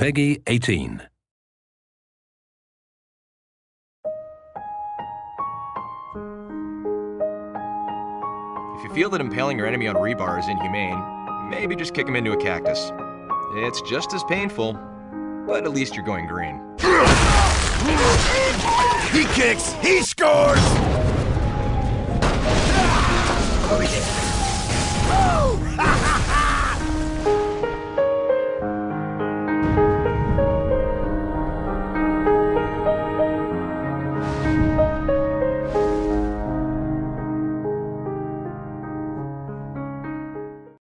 Peggy 18. If you feel that impaling your enemy on rebar is inhumane, maybe just kick him into a cactus. It's just as painful, but at least you're going green. He kicks, he scores!